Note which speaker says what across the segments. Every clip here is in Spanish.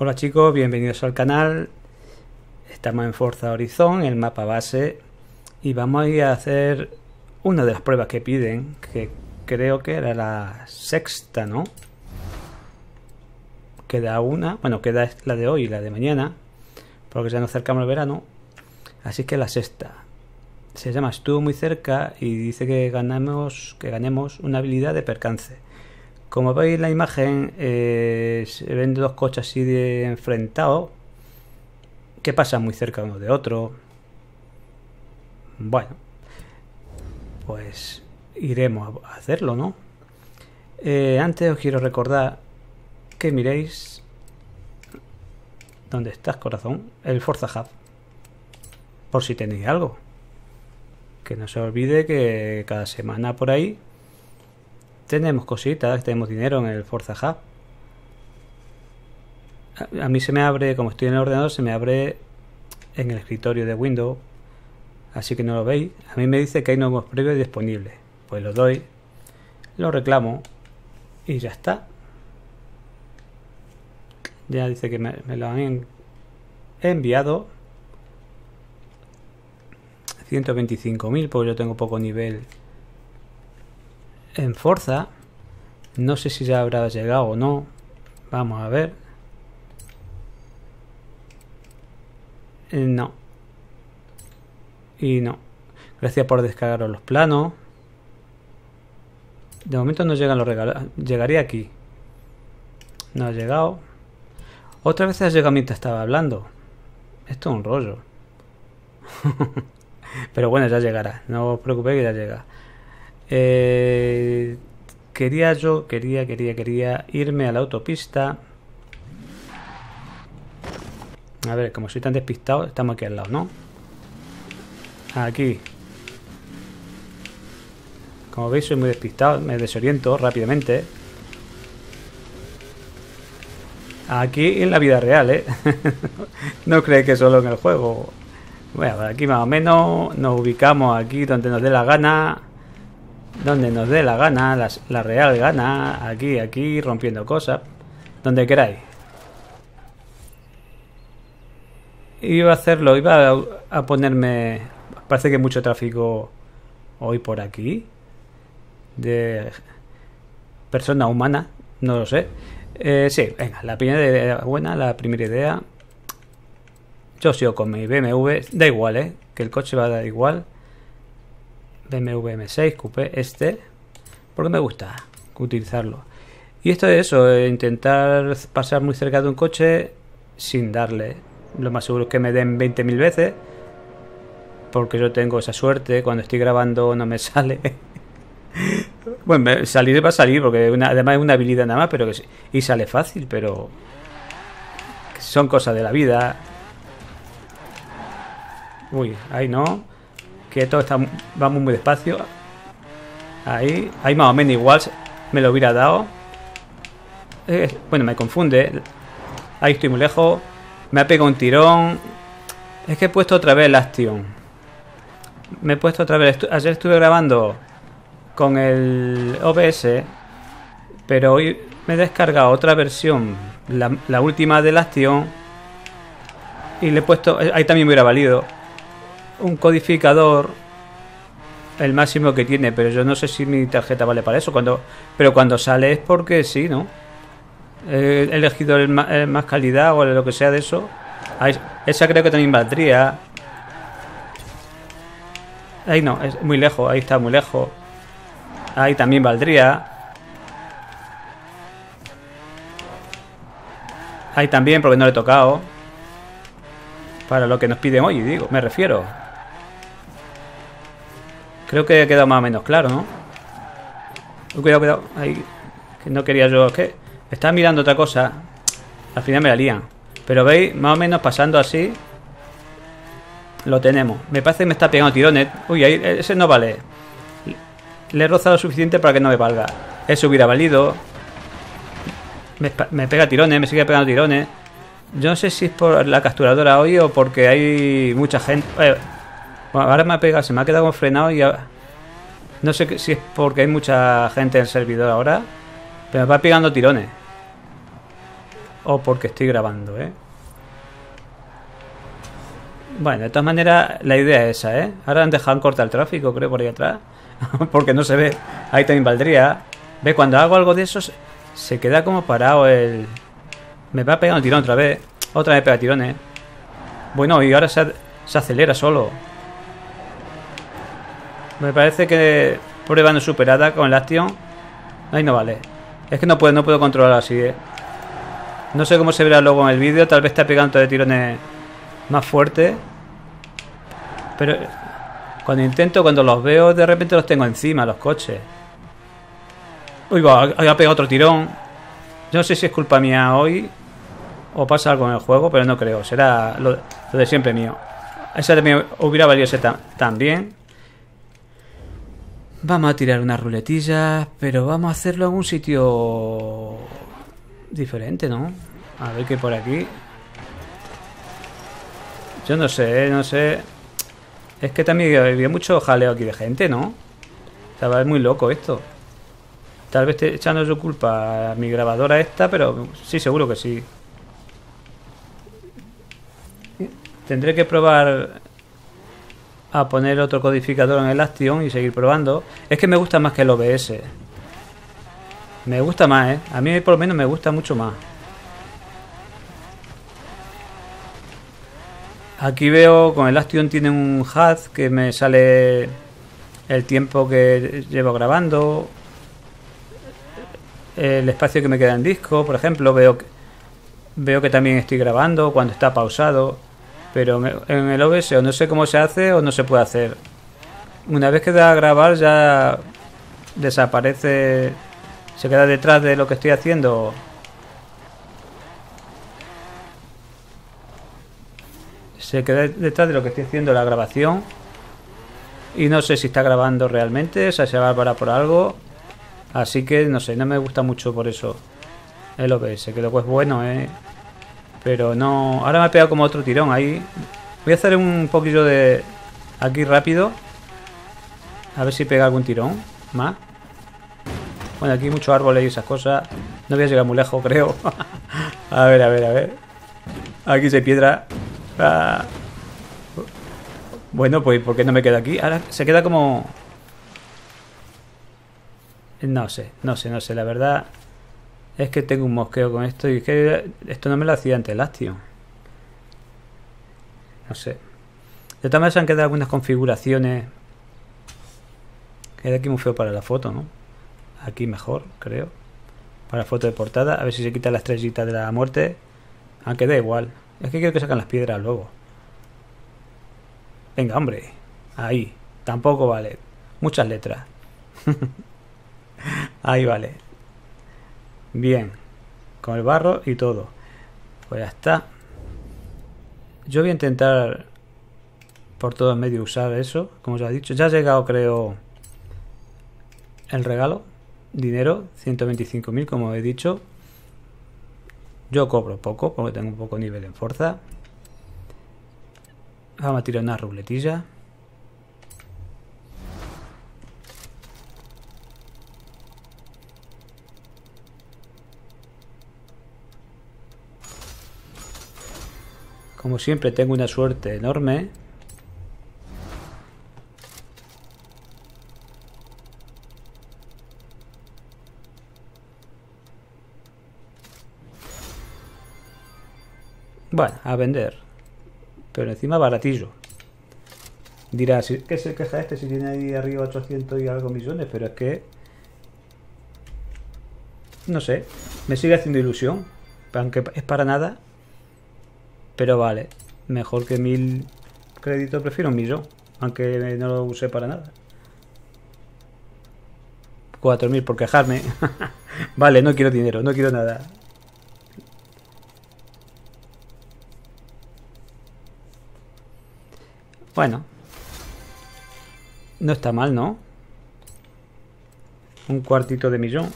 Speaker 1: Hola chicos, bienvenidos al canal. Estamos en Forza Horizon, el mapa base, y vamos a ir a hacer una de las pruebas que piden, que creo que era la sexta, ¿no? Queda una, bueno, queda la de hoy y la de mañana, porque ya nos acercamos al verano, así que la sexta. Se llama Estuvo muy cerca y dice que ganamos, que ganemos una habilidad de percance. Como veis en la imagen, eh, se ven dos coches así de enfrentados que pasan muy cerca uno de otro. Bueno, pues iremos a hacerlo, ¿no? Eh, antes os quiero recordar que miréis dónde estás, corazón, el Forza Hub, por si tenéis algo. Que no se olvide que cada semana por ahí tenemos cositas, tenemos dinero en el Forza Hub. A, mí se me abre, como estoy en el ordenador, se me abre en el escritorio de Windows. Así que no lo veis. A mí me dice que hay nuevos previos disponibles. Pues lo doy, lo reclamo y ya está. Ya dice que me, lo han enviado. 125.000, porque yo tengo poco nivel en Forza. No sé si ya habrá llegado o no. Vamos a ver. Eh, no. Y no. Gracias por descargar los planos. De momento no llegan los regalos. Llegaría aquí. No ha llegado. Otra vez ha llegado mientras estaba hablando. Esto es un rollo. Pero bueno, ya llegará. No os preocupéis que ya llega. Eh, quería yo, quería, quería, quería irme a la autopista. A ver, como soy tan despistado, estamos aquí al lado, ¿no? Aquí. Como veis, soy muy despistado, me desoriento rápidamente. Aquí en la vida real, ¿eh? no cree que solo en el juego. Bueno, aquí más o menos nos ubicamos aquí donde nos dé la gana donde nos dé la gana, la, real gana, aquí, aquí, rompiendo cosas, donde queráis. Iba a hacerlo, iba a, ponerme... Parece que hay mucho tráfico hoy por aquí. De persona humana, no lo sé. Eh, sí, venga, la primera idea buena, la primera idea. Yo sigo con mi BMW, da igual, ¿eh? Que el coche va a dar igual. BMW M6 Coupé este porque me gusta utilizarlo. Y esto es eso eh, intentar pasar muy cerca de un coche sin darle. Lo más seguro es que me den 20.000 veces porque yo tengo esa suerte cuando estoy grabando no me sale. Bueno salir va a salir porque además es una habilidad nada más pero que y sale fácil pero son cosas de la vida. Uy ahí no que todo está, vamos muy despacio. Ahí, ahí más o menos igual me lo hubiera dado. Eh, bueno, me confunde. Ahí estoy muy lejos. Me ha pegado un tirón. Es que he puesto otra vez la acción. Me he puesto otra vez. Ayer estuve grabando con el OBS. Pero hoy me he descargado otra versión. La, la última de la acción. Y le he puesto. Ahí también me hubiera valido un codificador el máximo que tiene, pero yo no sé si mi tarjeta vale para eso. Cuando, pero cuando sale es porque sí, ¿no? He elegido el más, calidad o lo que sea de eso. esa creo que también valdría. Ahí no, es muy lejos, ahí está muy lejos. Ahí también valdría. Ahí también, porque no le he tocado. Para lo que nos piden hoy, digo, me refiero. Creo que ha quedado más o menos claro, ¿no? Cuidado, cuidado. Ahí. Que no quería yo. Es que estaba mirando otra cosa. Al final me la lían. Pero veis, más o menos pasando así. Lo tenemos. Me parece que me está pegando tirones. Uy, ahí, ese no vale. Le he rozado lo suficiente para que no me valga. Eso hubiera valido. Me, me pega tirones, me sigue pegando tirones. Yo no sé si es por la capturadora hoy o porque hay mucha gente. Eh, ahora me ha pegado, se me ha quedado frenado y no sé si es porque hay mucha gente en el servidor ahora, pero me va pegando tirones. O porque estoy grabando, ¿eh? Bueno, de todas maneras, la idea es esa, ¿eh? Ahora han dejado cortar el tráfico, creo, por ahí atrás. porque no se ve. Ahí también valdría. Ve, cuando hago algo de eso, se queda como parado el... Me va pegando tirón otra vez. Otra vez pega tirones. Bueno, y ahora se acelera solo. Me parece que prueba no superada con la acción. Ahí no vale. Es que no puedo, no puedo controlar así, ¿eh? No sé cómo se verá luego en el vídeo. Tal vez está pegando de tirones más fuerte. Pero cuando intento, cuando los veo, de repente los tengo encima, los coches. Uy, va, ha pegado otro tirón. Yo no sé si es culpa mía hoy o pasa algo en el juego, pero no creo. Será lo, de siempre mío. Esa también hubiera valido ese también. Vamos a tirar una ruletilla, pero vamos a hacerlo en un sitio diferente, ¿no? A ver qué por aquí. Yo no sé, no sé. Es que también había mucho jaleo aquí de gente, ¿no? Estaba muy loco esto. Tal vez esté echando su culpa a mi grabadora esta, pero sí, seguro que sí. Tendré que probar a poner otro codificador en el Action y seguir probando. Es que me gusta más que el OBS. Me gusta más, ¿eh? A mí por lo menos me gusta mucho más. Aquí veo con el Action tiene un HUD que me sale el tiempo que llevo grabando, el espacio que me queda en disco, por ejemplo, veo que, veo que también estoy grabando cuando está pausado. Pero en el OBS o no sé cómo se hace o no se puede hacer. Una vez que da a grabar ya desaparece, se queda detrás de lo que estoy haciendo. Se queda detrás de lo que estoy haciendo la grabación. Y no sé si está grabando realmente, o sea, se va a por algo. Así que no sé, no me gusta mucho por eso el OBS, que luego es bueno, ¿eh? Pero no... Ahora me ha pegado como otro tirón ahí. Voy a hacer un poquillo de... Aquí rápido. A ver si pega algún tirón. Más. Bueno, aquí hay muchos árboles y esas cosas. No voy a llegar muy lejos, creo. a ver, a ver, a ver. Aquí se piedra. Ah. Bueno, pues ¿por qué no me queda aquí? Ahora se queda como... No sé, no sé, no sé. La verdad... Es que tengo un mosqueo con esto y es que esto no me lo hacía antes el. No sé. De todas maneras han quedado algunas configuraciones. Queda aquí muy feo para la foto, ¿no? Aquí mejor, creo. Para la foto de portada. A ver si se quita la estrellita de la muerte. Aunque da igual. Es que quiero que sacan las piedras luego. Venga, hombre. Ahí. Tampoco vale. Muchas letras. Ahí vale. Bien. Con el barro y todo. Pues ya está. Yo voy a intentar por todo el medio usar eso, como ya he dicho. Ya ha llegado, creo, el regalo. Dinero, 125.000, como he dicho. Yo cobro poco, porque tengo un poco nivel en fuerza. Vamos a tirar una ruletilla. Como siempre tengo una suerte enorme. Bueno, a vender. Pero encima baratillo. Dirás, ¿qué se queja este si tiene ahí arriba 800 y algo millones? Pero es que... No sé, me sigue haciendo ilusión. Aunque es para nada. Pero vale, mejor que mil créditos, prefiero un millón. Aunque no lo use para nada. 4.000 por quejarme. vale, no quiero dinero, no quiero nada. Bueno. No está mal, ¿no? Un cuartito de millón.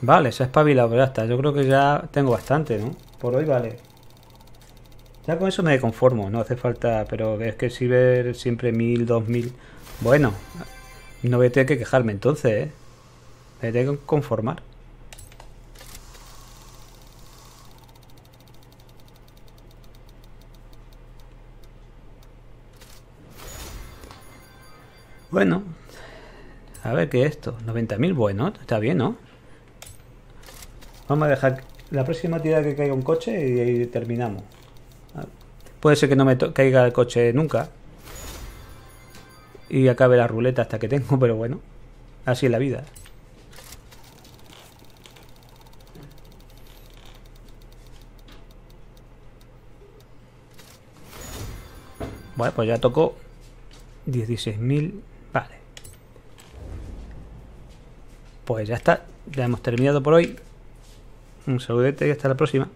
Speaker 1: Vale, se ha espabilado, pero está. Yo creo que ya tengo bastante, ¿no? Por hoy vale. Ya con eso me conformo, no hace falta, pero es que si ver siempre mil, dos mil... Bueno, no voy a tener que quejarme entonces, ¿eh? Me tengo que conformar. Bueno, a ver qué es esto. 90.000, bueno, está bien, ¿no? Vamos a dejar la próxima tirada que caiga un coche y ahí terminamos. Puede ser que no me caiga el coche nunca. Y acabe la ruleta hasta que tengo, pero bueno. Así es la vida. Bueno, pues ya tocó 16.000. Vale. Pues ya está. Ya hemos terminado por hoy. Un saludete y hasta la próxima.